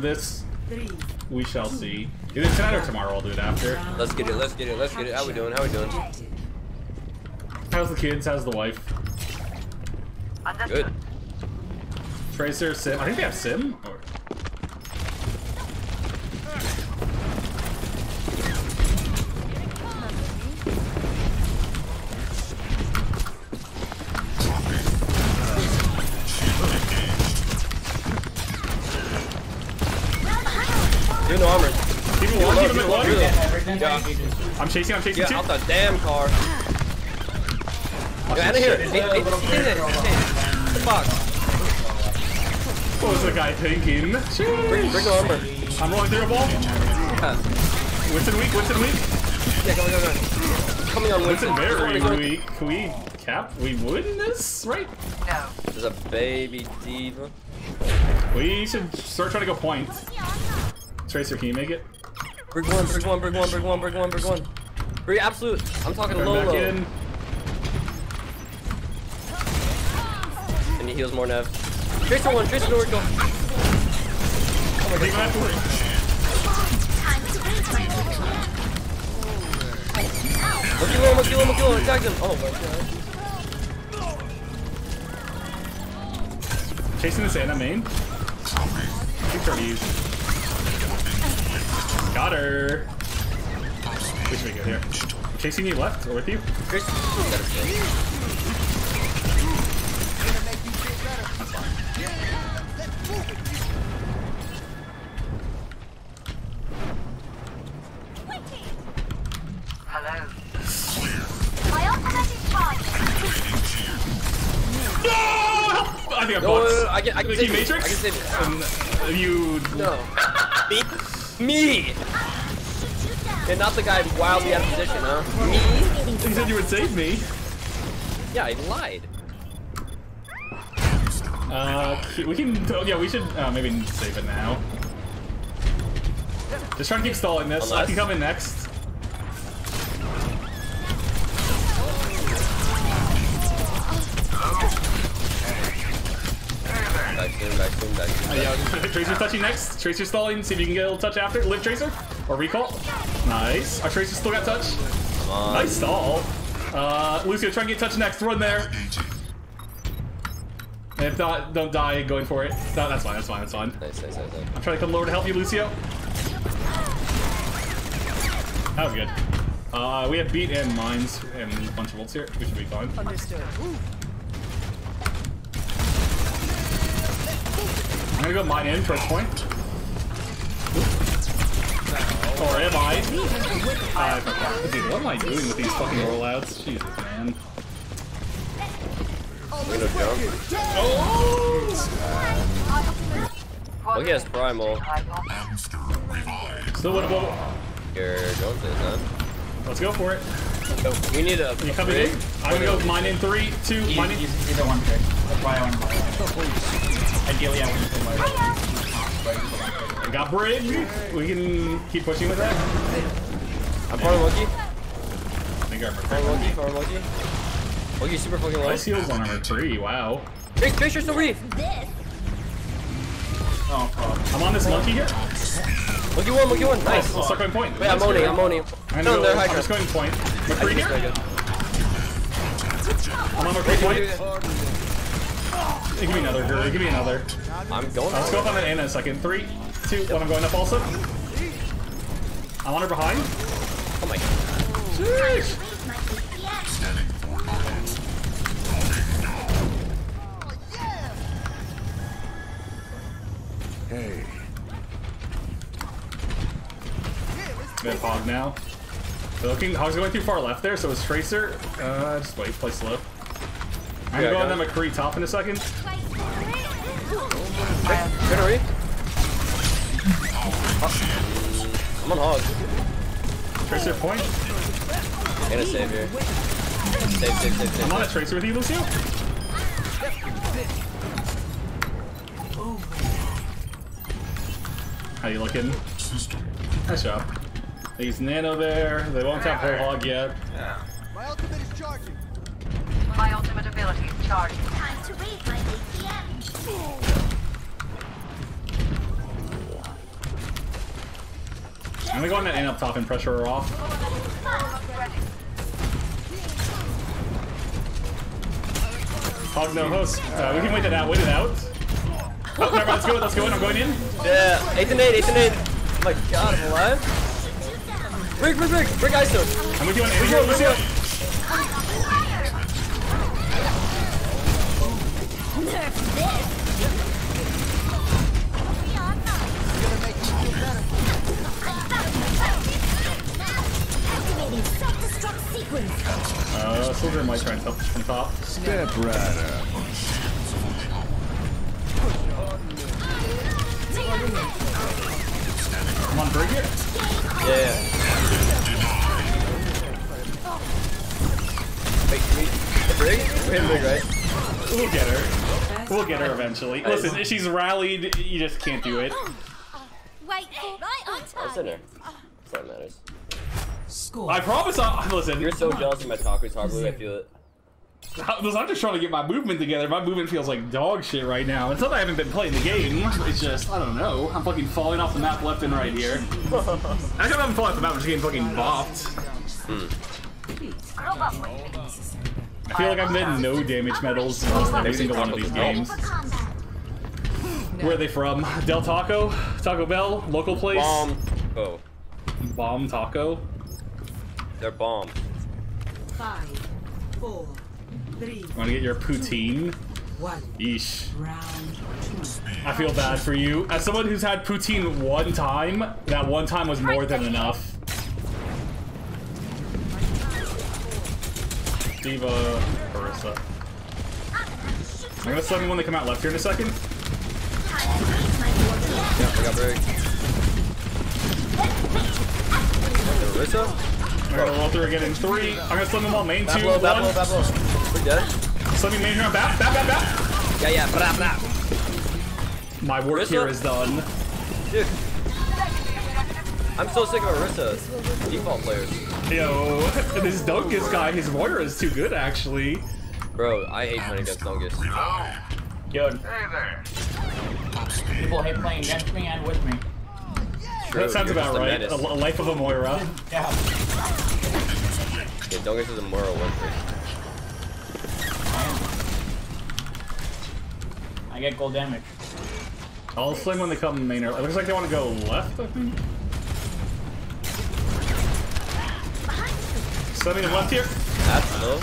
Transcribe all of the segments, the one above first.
this, we shall see. Either tonight or tomorrow. I'll do it after. Let's get it. Let's get it. Let's get it. How we doing? How we doing? How's the kids? How's the wife? Good. Tracer, Sym. I think they have Sym. Or... Do no armor. Keep him one, keep him at one. Yeah. I'm chasing, I'm chasing Yeah, two. out the damn car. Get out of here. Hey, hey, stay there. Stay. Fuck. What was the guy thinking? Bring, bring no armor. I'm rolling through a ball. Yeah, Winston weak, Winston weak. yeah go, go, go. Coming on, Winston Winston. very Come weak. Can we cap? We win this, right? No. There's a baby D.Va. We should start trying to go point. Tracer, can you make it? Brig one, brig one, brig one, brig one, brig one, brig one. Brig absolute. I'm talking Turn low, low. in. And he heals more Nev. Tracer one, Tracer nowhere go. Oh my god. Monkey low, monkey low, monkey low. Attack him. Oh my god. Chasing this Ana main. Keep trying to use. Got her. We should be good here. I'm chasing you left or with you. Tracer. Got a kill. I think I'm No, boxed. no, no, I can, I can save he you. I can save you. Um, you. No. Me? And not the guy wildly out of position, huh? Me? You said you would save me. Yeah, I lied. Uh, we can. oh, Yeah, we should uh, maybe save it now. Just trying to keep stalling this. I can come in next. Back soon, back soon, back soon. Uh, yeah, Tracer's touching next. Tracer stalling. See if you can get a little touch after. Live Tracer or recall. Nice. Our Tracer still got touch. Come on. Nice stall. Uh, Lucio, try and get touch next. Run there. And if not, don't die going for it. No, that's fine. That's fine. That's fine. Nice, nice, nice, nice. I'm trying to come lower to help you, Lucio. That was good. Uh, we have beat and mines and a bunch of ults here. We should be fine. I'm gonna go mine in first point. Or am I? Uh, okay. Dude, what am I doing with these fucking rollouts? Jesus, man. Window jump. Oh, he has primal. Still winnable. Here, don't say that. Let's go for it. We need a. You coming in? I'm gonna go mine in three, two, mine in. Either one pick. That's why I went for oh, Ideally, I wouldn't play I got bridge. We can keep pushing with that. I'm part of monkey. I think I'm Part of monkey. Part of monkey. Monkey super fucking low. Nice heals on armor three. Wow. Trace, Tracer still reef. Oh, fuck. I'm on this monkey here. Monkey one, monkey one. Nice. Nice. I'll start going point. Wait, I'm That's owning. I'm owning. I'm, No, they're go, I'm just going point. I McCree think it's very here. I'm on McCree point. Give me another, girl. Give me another. I'm going. Let's go up on that in a second. Three, two, one. I'm going up also. I'm on her behind. Oh my god. Sheesh. Hey, have Hog now. They're looking, Hog's going too far left there, so it's Tracer. Uh, just wait, play slow. I'm Yeah, I going got on that McCree top in a second. Gonna reef. I'm on hog. Tracer point. And a save here. Save, save, save, save. I'm on a Tracer with you, Lucio. How you looking? Nice job. He's Nano there. They won't have whole hog yet. Yeah. My ultimate is charging. My ultimate ability is charging. Time to raise my ATM. I'm gonna go on that in up top and pressure her off. Hog no host. Uh, we can wait it out. Wait it out. Oh, never mind. Let's go. Let's go in. I'm going in. Yeah, 8 and 8, 8 and 8. Oh my god, I'm alive. Rick, Rick, Rick, Rick Ice Stone. I'm with you on Lucio. Lucio. Uh, Soldier might try and help from top. Step right Come We'll get her eventually. Listen, if she's rallied, you just can't do it. Wait, right on I'll send target. her. That's all that matters. I promise I'll, listen, You're so jealous of my Taku's Harbleu, I feel it. Listen, I'm just trying to get my movement together. My movement feels like dog shit right now. It's not that I haven't been playing the game. It's just, I don't know. I'm fucking falling off the map left and right here. I haven't fallen off the map, I'm just getting fucking bopped. Hmm. I feel like I've made no damage medals in almost every single one of these games. Where are they from? Del Taco? Taco Bell? Local place? Bomb. Oh, Bomb Taco? they're bomb. Five, four, three, Want to get your poutine? one. Yeesh. Round two. I feel bad for you. As someone who's had poutine one time, that one time was more than enough. D.Va, Marissa. Uh, I'm gonna summon when they come out left here in a second. Yeah, I got Brig. Larissa? I'm gonna roll through again in three. I'm gonna summon them all main Back two, low, back low, one. back low. We're dead. Main here, on back, back, back, back. Yeah, yeah, blah, blah. My work here is done. Dude. I'm so sick of Orisa. Default players. Yo, this Dunkus guy, his Moira is too good actually. Bro, I hate playing against Dungus. Good. People hate playing against me and with me. True, That sounds about right. A, a life of a Moira. Yeah. Yeah, Dungus is a moral winter. I get gold damage. I'll swing when they come main. It looks like they want to go left, I think. Sending them left here. That's low.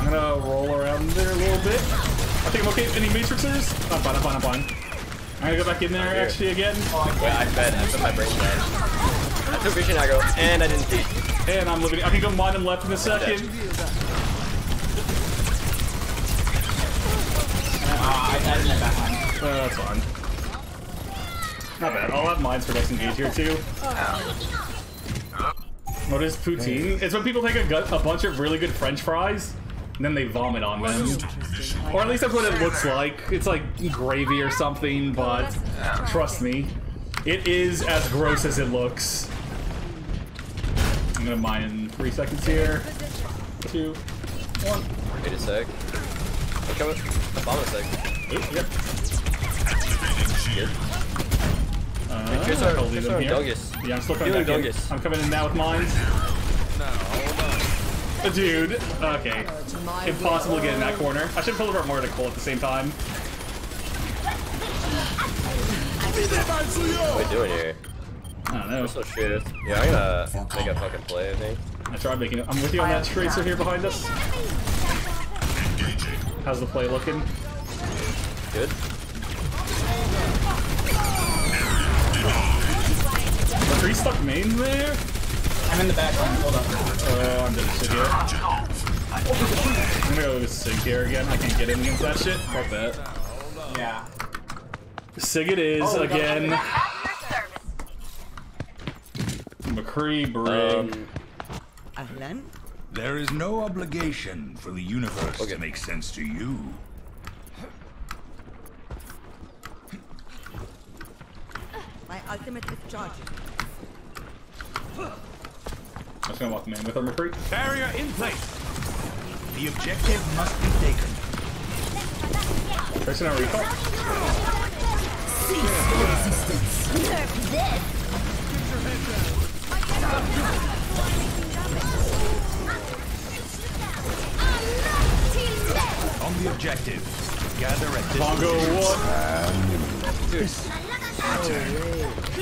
I'm gonna roll around there a little bit. I think I'm okay. Any matrixers? I'm fine, I'm fine, I'm fine. I'm gonna go back in there here. actually again. Wait, I fed. I fed my brain dead. I took vision aggro, and I didn't teach. And I'm living. I can go mine them left in a second. Uh, I died in the back line. Uh, that's fine. Not bad. I'll have mines for next engage here too. What is poutine? It's when people take a, a bunch of really good French fries and then they vomit on them. Or at least that's what it looks like. It's like gravy or something, but trust me, it is as gross as it looks. I'm gonna mine in three seconds here. Two, one. Wait a sec. I'm coming. Bomb a sec. Oop, yep. Good. Uh, Here's our- I'll leave here's them our here. Dungus. Yeah, I'm still coming Feeling back in. I'm coming in now with mines. Uh, Dude, okay. Impossible to get in that corner. I should have pulled over more to pull at the same time. What are we doing here? I don't know. So shit. Yeah, I'm gonna make a fucking play, I think. I tried making it. I'm with you on that tracer here behind us. How's the play looking? Good. Are you stuck main there? I'm in the back line. Hold up. Oh, I'm gonna sit here. I'm gonna go to Sig here again. I can't get in against that shit. Fuck that. Yeah. Sig it is Oh, again. At your. McCree, Brig. Um, Ahlan. There is no obligation for the universe Okay. to make sense to you. My ultimate is. I'm just gonna walk the main with her, McCree. Barrier in place. The objective must be taken. Tracer now recall. Nerf this. Another team dead. On the objective. Gather at this Bongo what?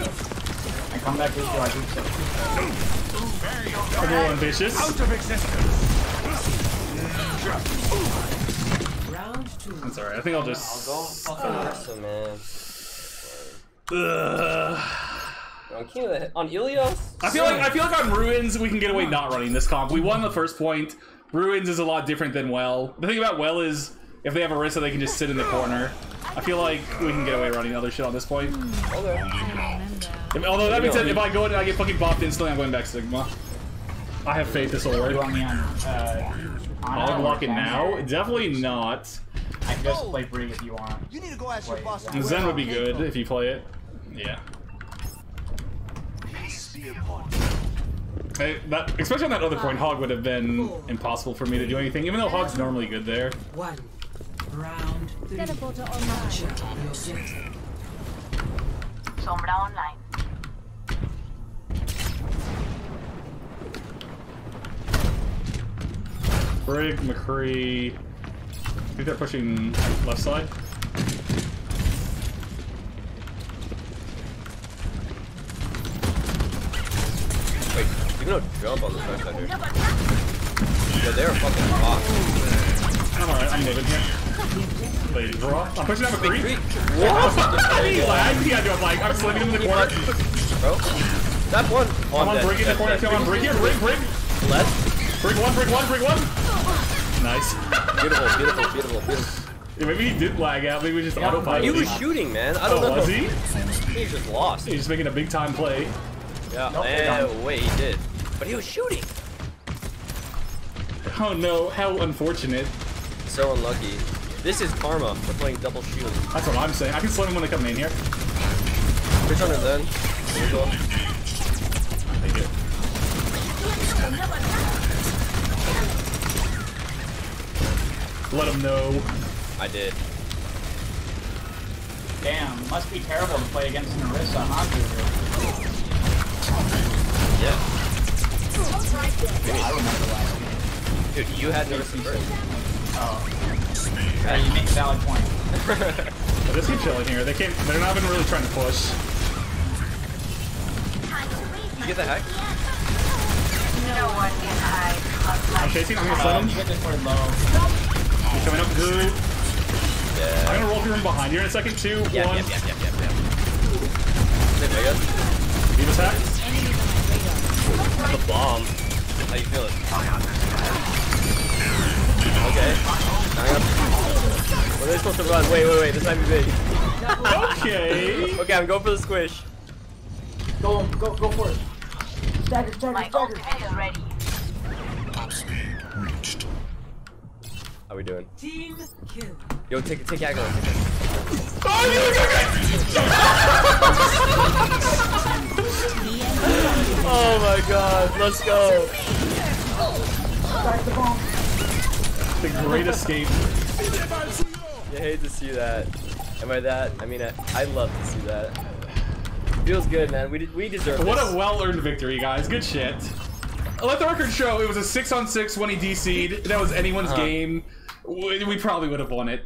I come back with you, I do so. A little ambitious. out of existence. Round two. That's alright. I think I'll just. I'll Go fucking uh, Orisa, man. Ugh. On King on Ilios. I feel like I feel like on ruins we can get away not running this comp. We won the first point. Ruins is a lot different than well. The thing about well is if they have a Orisa, they can just sit in the corner. I feel like we can get away running other shit on this point. Okay. If- although that being said, if I go in and I get fucking bopped instantly, I'm going back Sigma. I have faith this will You work. want me on, uh, I'll or block it now. Definitely not. I can just play Brig if you want. You need to go ask your boss. Wait, Zen would be good if you play it. Yeah. Hey, that, especially on that other point, Hog would have been impossible for me to do anything, even though Hog's normally good there. One. Round three. Teleporter online. Capture the objective. Sombra online. Brig, McCree. I think they're pushing left side. Wait, you can no jump on the side, under. Yeah, they're fucking rock. I'm alright, I'm living here. Lady draw. I'm pushing out McCree. What? he lagged. Yeah, dude, I'm like, I'm slamming him in the corner. Bro. That one. I'm on Brig in the corner. I'm on Brig here. Brig, Brig. Left. Brig one, Brig one, Brig one. Nice. Beautiful, beautiful, beautiful, beautiful. Yeah, maybe he did lag out. Maybe we just autopilot. He was shooting, man. I Oh, don't know. was he? He just lost. He's just making a big time play. Yeah. Nope, eh, wait, he did. But he was shooting. Oh no, how unfortunate. So unlucky. This is karma for playing double shield. That's what I'm saying. I can slow him when they come in here. Which one is then? Usual. Take it. Let him know. I did. Damn, must be terrible to play against Narissa, huh, Yeah. I remember last game. Dude, you had noticed first. Oh. Yeah, you make a valid point. But just keep chilling here. They can't. They're not even really trying to push. You get the hack? No one can hide from I'm light. chasing. I'm gonna Um, slam you him. get this word low. He's coming up good. I'm Yeah. gonna roll through him behind here in a second. Two, Yeah, one. yeah, yeah, yeah, yeah, yeah. Hey, Vega. Beavis hack. The bomb. How you feeling? Okay. Hang up. Where are they supposed to run? Wait, wait, wait. This might be big. Okay. Okay, I'm going for the squish. Go, go, go for it. Stagger, stagger, My stagger. ultimate is ready. How we doing? Team kill. Yo, take take Aguilar. Take it. Oh my god, let's go. The great escape. You hate to see that. And by that, I mean I, I love to see that. Feels good, man. We we deserve it. What this. a well-earned victory, guys. Good shit. Let the record show it was a six on six when he DC'd. That was anyone's Uh-huh. game. We, we probably would have won it.